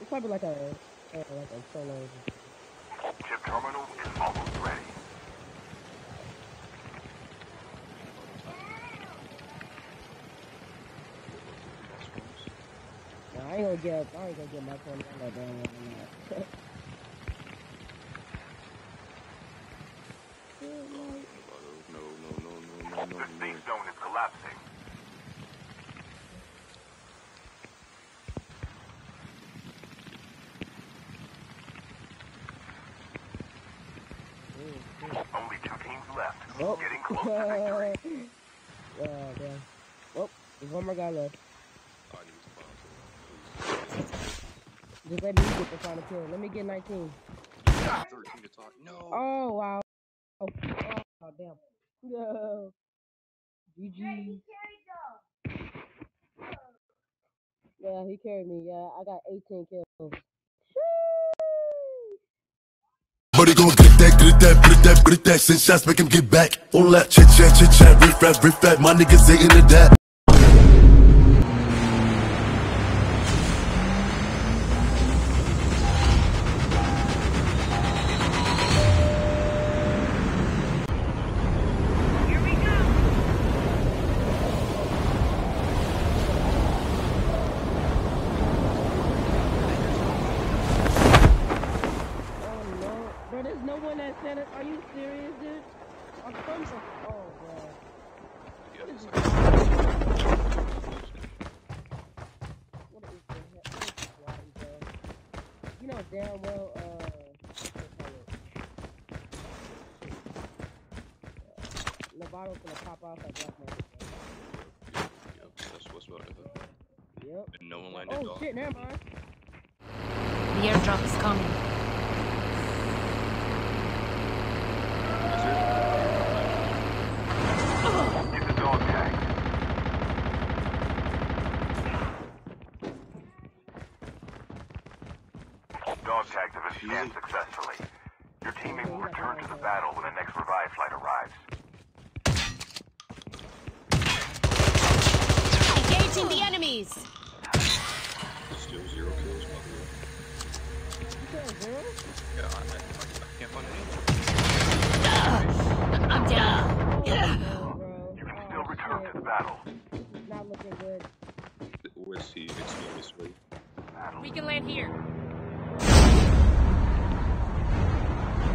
It's probably like a, uh, like a solo. Chip terminal is almost ready. No, I ain't gonna get, I ain't gonna get my phone on that damn one. that. No, no, no, no, no, no, The no. safe zone is collapsing. Left. Oh. Getting close to victory. yeah, damn. Oh, there's one more guy left. I need to find someone, Just let me get the final kill. Let me get 19. please. 13 to talk. No. Oh, wow. Oh, oh damn. No. GG. Yeah, he carried me. Yeah, I got 18 kills. But he gon' get get that, get that, get that. Send shots, make him get back. All that chit chat, chit chat, riff rap, riff rap. My niggas ain't into that. You know damn well, uh... what you call it? Nevvado's gonna pop off at Black Market. bro. Yep, that's what's about to happen. Yep. And no one landed Oh, shit, never mind. The airdrop is coming. Is there? Get the dog tag. Dog tags have been scanned successfully. Your teammate will return to the battle when the next revive flight arrives. Engaging the enemies. Still zero kills, by the way. Zero? Yeah, I, I, I can't find any. I'm down. Oh. You can still return to the battle. Not looking good. Where's he? It's me this way. Battle. We can land here.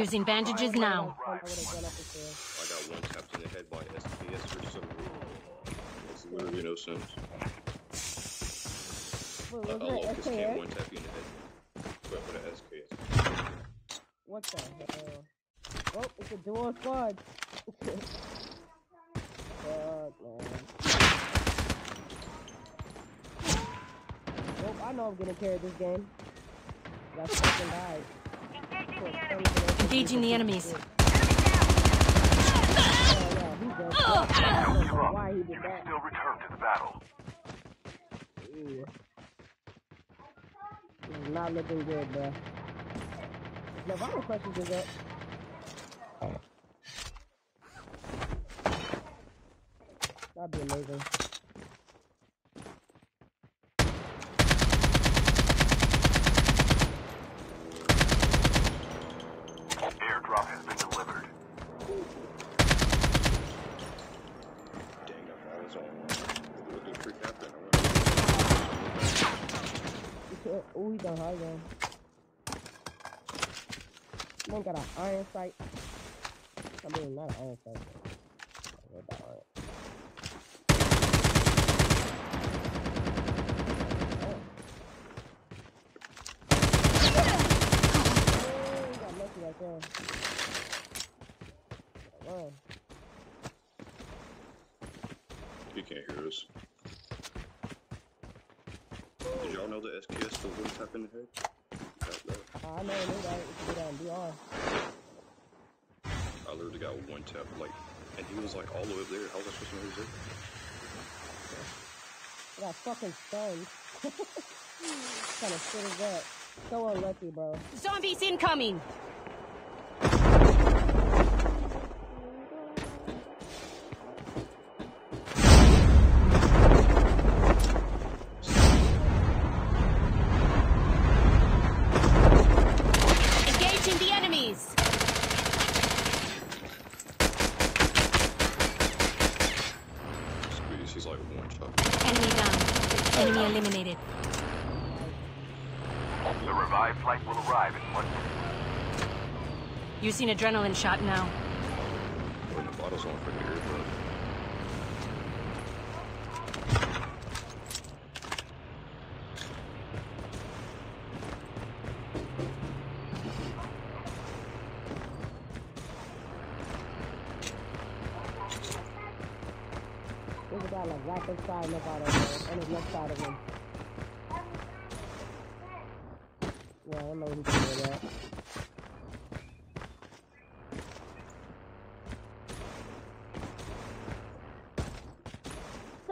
Using bandages now. I would've gone up the stairs. I got one tapped in the head by SKS for some reason. Makes literally no sense. Wait, I, I was love it this game SKS? one tap you in the head. But with an SKS. What the hell? Well, it's a dual squad. Fuck, man. Nope, I know I'm gonna carry this game. That's fucking died. Engaging the enemies. Don't give up. Why he You did can that? still return to the battle. Not looking good, bro. Now, if I have a question is up. That'd be amazing. ain't got an iron sight. I mean, not an iron sight. He can't hear us. Did y'all know the SKS for one tap in the head? I know, I know that. It's a good idea got one tap, like, and he was like all the way up there. How was I supposed to know he was there? I got fucking stunned. kind of shit is that? So unlucky, bro. Zombies incoming! Using adrenaline shot now. Putting the bottles on for the earbud. There's a guy like right inside him out of there, on his left side of him. Yeah, I don't know what he's doing with that.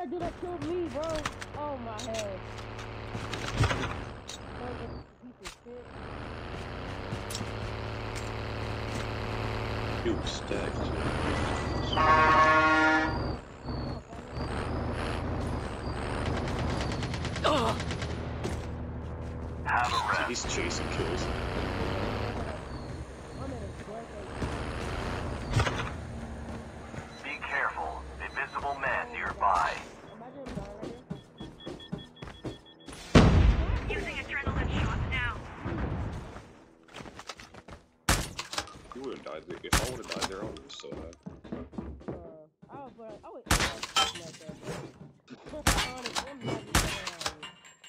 That dude that killed me, bro. Oh my head. Fucking piece of shit. He was stacked. Have a rest. He's chasing kills. Saying.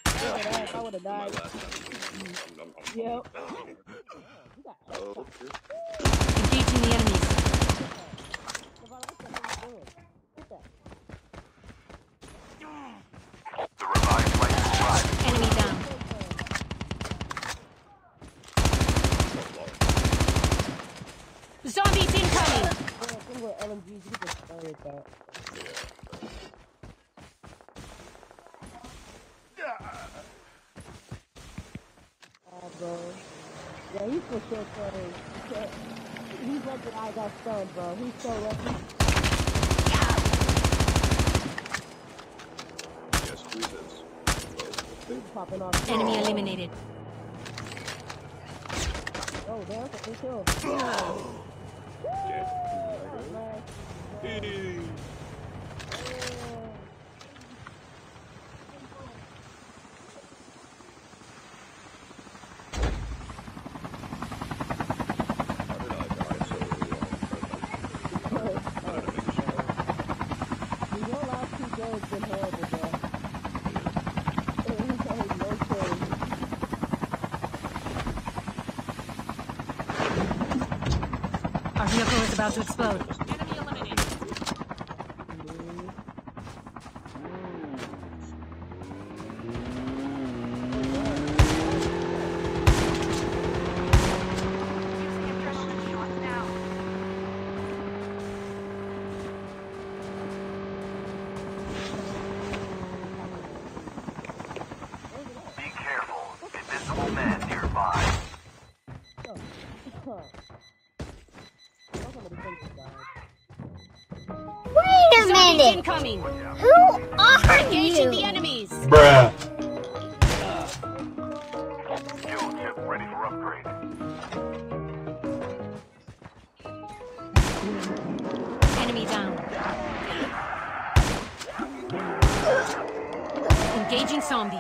Look at that, I would have died. last time. I'm, I'm, I'm, Yep. I'm, You got oh, okay. Engaging the enemies. The hell you doing? Get that. The revived flight will arrive. Enemy down. Zombies incoming! Yeah, think with LMGs, you can just stay with that. Ah, bro. Yeah, he's for sure funny. He's lucky I got stunned, bro. He's so lucky. Yeah, squeeze this. He's popping off. Enemy eliminated. Oh, damn, that's a free kill. Yeah. Vehicle is about to explode. Incoming! Who are Engaging the enemies! Bruh. Fuel chip ready for upgrade. Enemy down. Engaging zombies.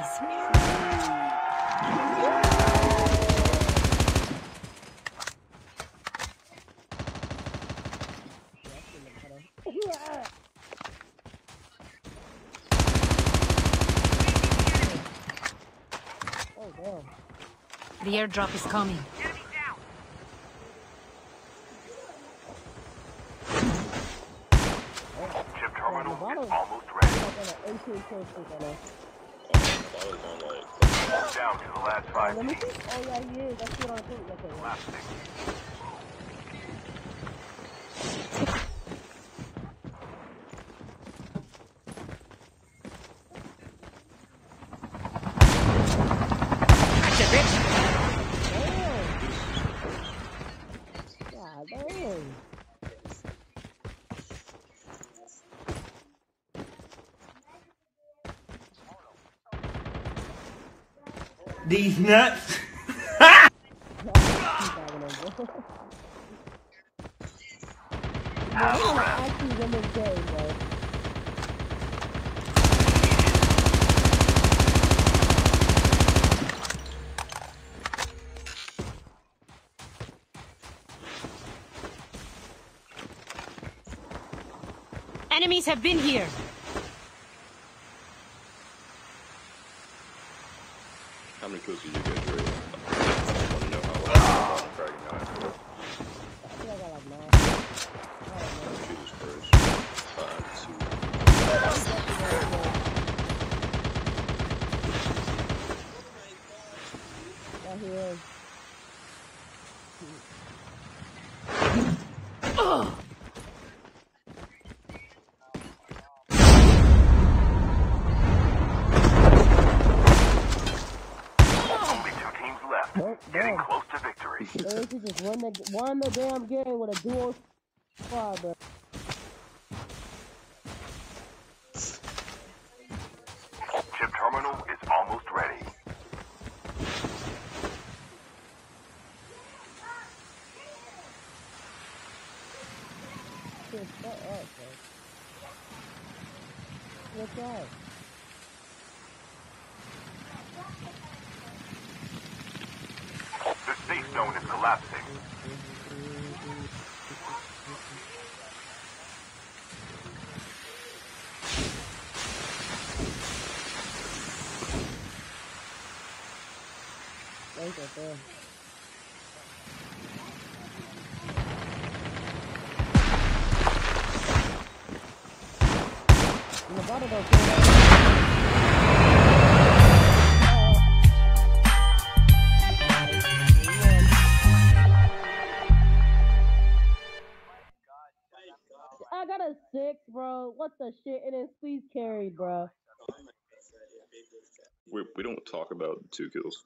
Yeah. The airdrop is coming. Down. Chip terminal is almost ready. Like on an 18 kills streak on us. I was on like. Down to the last Oh, five let me see. Oh yeah, he is. I see it on the thing. Okay. yeah. Last six. Gotcha, bitch. Damn. God damn. These nuts. Keep having them, bro. Yeah, this is actually women's nuts. Enemies have been here. How many kills did you get, Dre? I want to know how well I'm dragging nine. I think I got like nine. I don't know. Jesus Christ. Five, two. Yeah, he is. Only oh. They just won the won the damn game with a dual squad, bro. Chip terminal is almost ready. Shit, shut up, bro. What's that? The safe zone is collapsing. Bro. Nevvado don't care about I got a six, bro. What the shit? And then squeeze carried, bro. We, we don't talk about two kills.